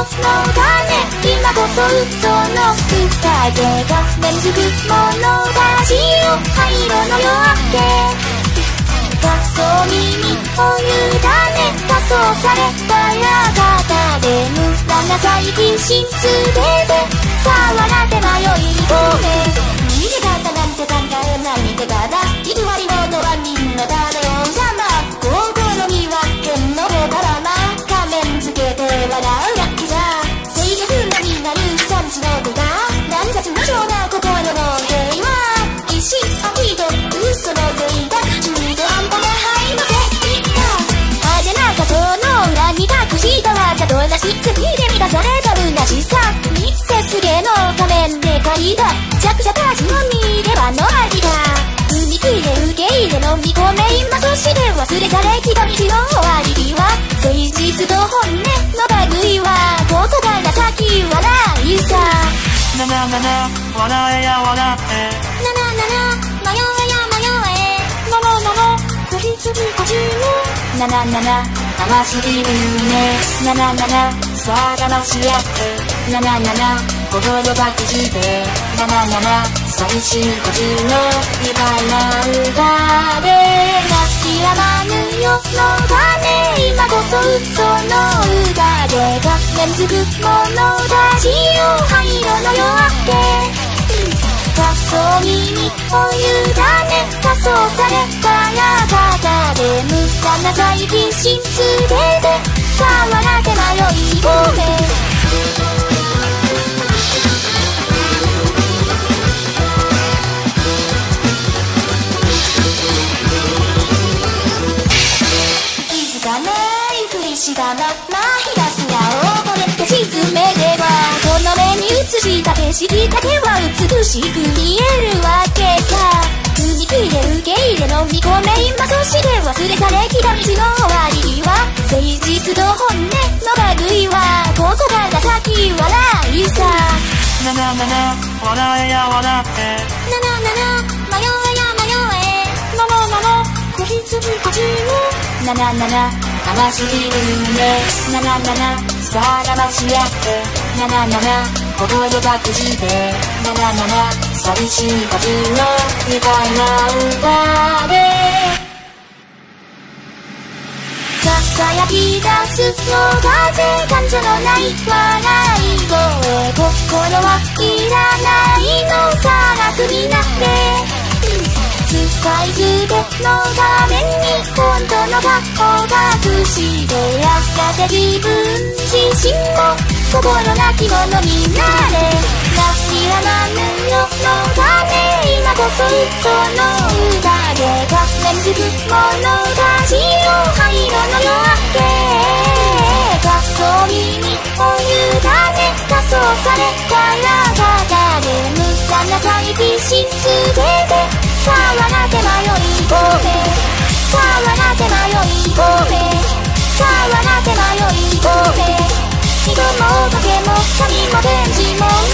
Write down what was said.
の種今こそ嘘の宴が目づく者たちを灰色の夜明けガソリにお湯種仮装されたら方で無駄な最近心痛ででさあ笑って迷い込め逃げ方なんて考えないでから仮面で描いた弱者たちの見ればのありだ。踏み切れ受け入れ飲み込め今そして忘れ去れきた道の終わり際誠実と本音の類は。ここから先笑いさ。なななな笑えや笑なななな迷えや迷え。なななな次々こちらなななな甘すぎる夢。ななななさあ騙し合ってなななな心隠してなななな寂しいこちの愉快な歌で泣き止まぬよの種今こそ嘘の宴が面づく者たちを灰色の夜明け。ガソリにお湯種仮装されたら方で無駄な最近心痛ででさあ笑って迷い込め。した景色だけは美しく見えるわけさ。踏み切れ受け入れ飲み込め今そして忘れ去れきた道の終わりは誠実と本音の類は。ここから先笑いさ。なななな笑えや笑って。なななな迷えや迷え。ななななこりつぶこちらなななな甘すぎる夢ななななさあ騙し合って。なななな心隠してなななな寂しいこちの愉快な歌で。さやき出すの風感情のない笑い声。心はいらないのさ楽になって。使い捨ての画面に本当の過去隠してやがて自分自身も。心なき者になれ。泣き止まぬよ。の種今こそ嘘の歌で画面づく者たちを灰色の夜明けガソリにお湯種仮装されたら方で無駄な最近心痛ででさあ笑って迷い込めさあ笑って迷い込めさあ笑って迷い込め人も影も神も天使も